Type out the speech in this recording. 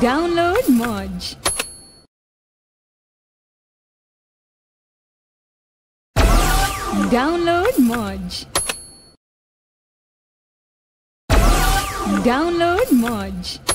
Download Moj. Download Moj. Download Moj.